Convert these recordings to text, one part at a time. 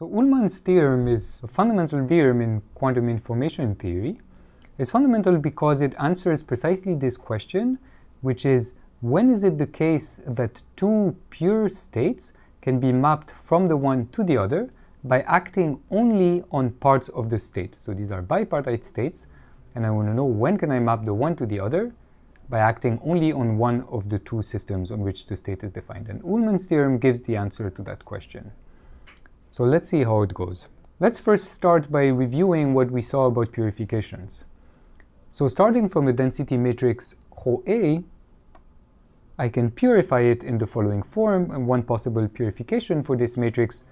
So Uhlmann's theorem is a fundamental theorem in quantum information theory. It's fundamental because it answers precisely this question, which is when is it the case that two pure states can be mapped from the one to the other by acting only on parts of the state. So these are bipartite states, and I want to know when can I map the one to the other by acting only on one of the two systems on which the state is defined. And Uhlmann's theorem gives the answer to that question. So let's see how it goes. Let's first start by reviewing what we saw about purifications. So starting from the density matrix Rho A, I can purify it in the following form, and one possible purification for this matrix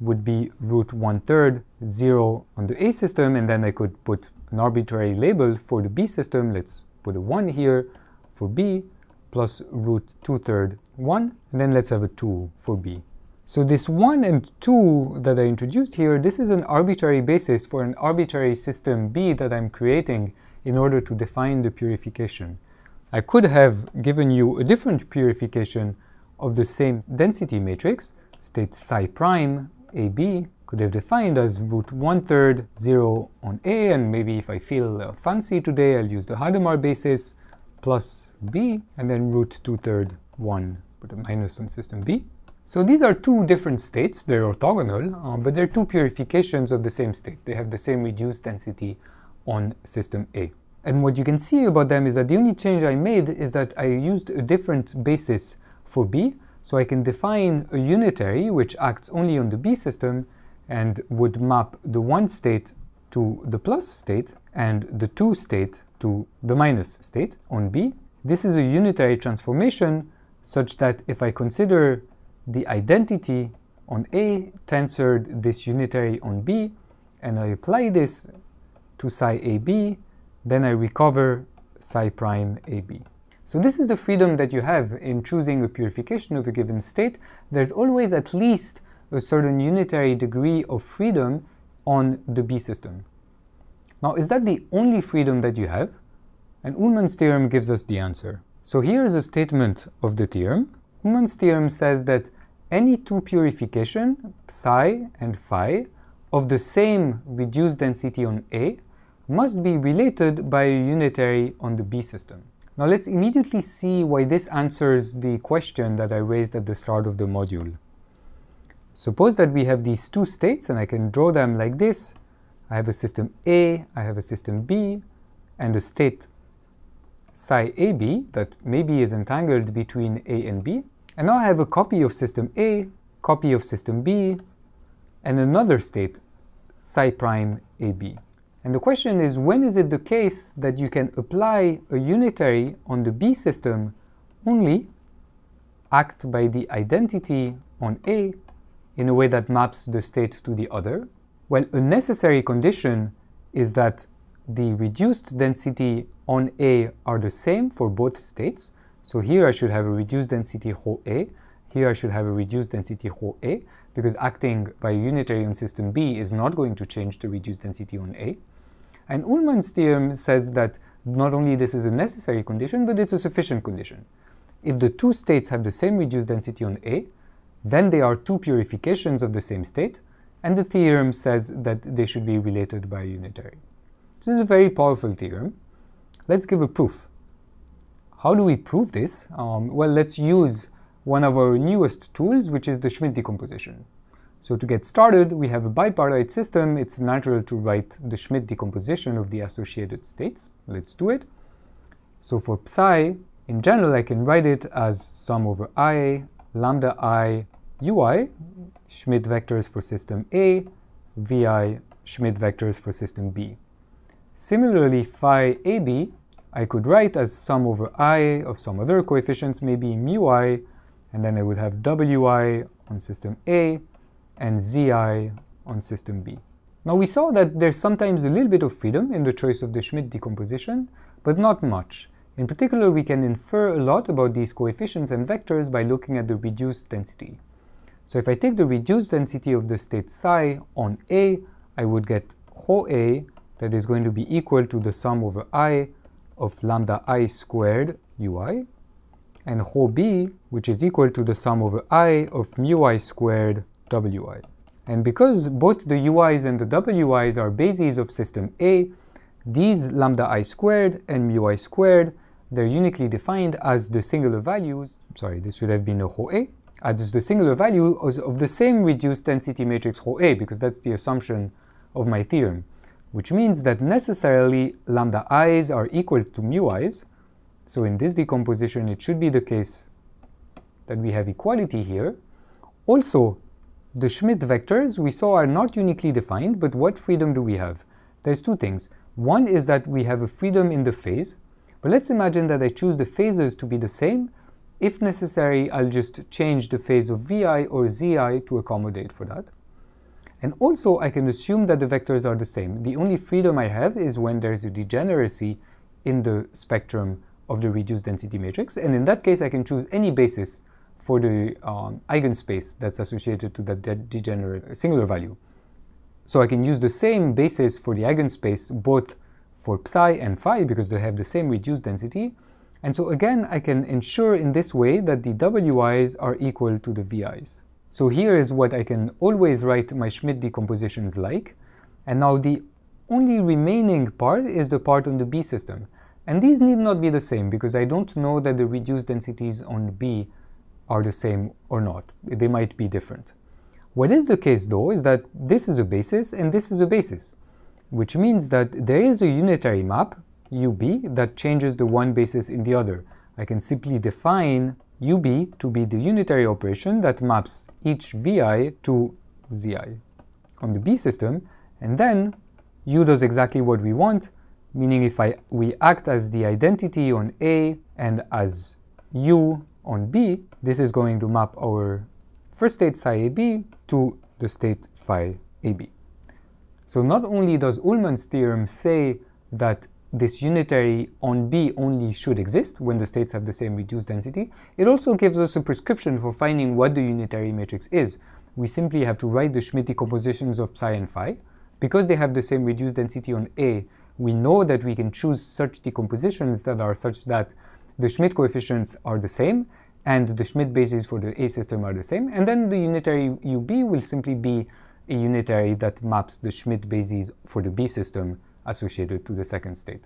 would be root one third, zero on the A system, and then I could put an arbitrary label for the B system. Let's put a one here for B, plus root two third one, and then let's have a two for B. So this one and two that I introduced here, this is an arbitrary basis for an arbitrary system B that I'm creating in order to define the purification. I could have given you a different purification of the same density matrix, state psi prime AB could have defined as root one third 0 on A, and maybe if I feel uh, fancy today, I'll use the Hadamard basis plus B, and then root two third 1 put a minus on system B. So these are two different states, they're orthogonal, uh, but they're two purifications of the same state. They have the same reduced density on system A. And what you can see about them is that the only change I made is that I used a different basis for B, so I can define a unitary which acts only on the B system and would map the one state to the plus state and the two state to the minus state on B. This is a unitary transformation such that if I consider the identity on A tensored this unitary on B and I apply this to psi AB, then I recover psi prime AB. So this is the freedom that you have in choosing a purification of a given state. There's always at least a certain unitary degree of freedom on the B system. Now, is that the only freedom that you have? And Uhlmann's theorem gives us the answer. So here is a statement of the theorem. Uhlmann's theorem says that any two purification, psi and phi, of the same reduced density on A must be related by a unitary on the B system. Now let's immediately see why this answers the question that I raised at the start of the module. Suppose that we have these two states and I can draw them like this. I have a system A, I have a system B, and a state psi AB that maybe is entangled between A and B. And now I have a copy of system A, copy of system B, and another state psi prime AB. And the question is, when is it the case that you can apply a unitary on the B system only, act by the identity on A in a way that maps the state to the other? Well, a necessary condition is that the reduced density on A are the same for both states. So here I should have a reduced density rho A, here I should have a reduced density rho A, because acting by a unitary on system B is not going to change the reduced density on A. And Uhlmann's theorem says that not only this is a necessary condition, but it's a sufficient condition. If the two states have the same reduced density on A, then they are two purifications of the same state, and the theorem says that they should be related by a unitary. So this is a very powerful theorem. Let's give a proof. How do we prove this? Um, well, let's use one of our newest tools, which is the Schmidt decomposition. So to get started, we have a bipartite system. It's natural to write the Schmidt decomposition of the associated states. Let's do it. So for psi, in general, I can write it as sum over i, lambda i, ui, Schmidt vectors for system A, vi, Schmidt vectors for system B. Similarly, phi ab, I could write as sum over i of some other coefficients, maybe mu i, and then I would have wi on system A, and zi on system B. Now we saw that there's sometimes a little bit of freedom in the choice of the Schmidt decomposition, but not much. In particular, we can infer a lot about these coefficients and vectors by looking at the reduced density. So if I take the reduced density of the state psi on A, I would get rho A that is going to be equal to the sum over i of lambda i squared ui, and rho B, which is equal to the sum over i of mu i squared wi. And because both the ui's and the wi's are bases of system A, these lambda i squared and mu i squared, they're uniquely defined as the singular values, sorry, this should have been a rho A, as the singular value of the same reduced density matrix rho A, because that's the assumption of my theorem, which means that necessarily lambda i's are equal to mu i's. So in this decomposition, it should be the case that we have equality here. Also, the Schmidt vectors we saw are not uniquely defined, but what freedom do we have? There's two things. One is that we have a freedom in the phase, but let's imagine that I choose the phases to be the same. If necessary, I'll just change the phase of vi or zi to accommodate for that. And also, I can assume that the vectors are the same. The only freedom I have is when there's a degeneracy in the spectrum of the reduced density matrix, and in that case, I can choose any basis for the um, eigenspace that's associated to that de degenerate singular value. So I can use the same basis for the eigenspace both for psi and phi because they have the same reduced density. And so again, I can ensure in this way that the wi's are equal to the vi's. So here is what I can always write my Schmidt decompositions like. And now the only remaining part is the part on the B system. And these need not be the same because I don't know that the reduced densities on B are the same or not. They might be different. What is the case though is that this is a basis and this is a basis, which means that there is a unitary map, UB, that changes the one basis in the other. I can simply define UB to be the unitary operation that maps each VI to ZI on the B system, and then U does exactly what we want, meaning if I, we act as the identity on A and as U on B, this is going to map our first state psi AB to the state phi AB. So not only does Uhlmann's theorem say that this unitary on B only should exist when the states have the same reduced density, it also gives us a prescription for finding what the unitary matrix is. We simply have to write the Schmidt decompositions of psi and phi. Because they have the same reduced density on A, we know that we can choose such decompositions that are such that the Schmidt coefficients are the same, and the Schmidt bases for the A system are the same, and then the unitary UB will simply be a unitary that maps the Schmidt bases for the B system associated to the second state.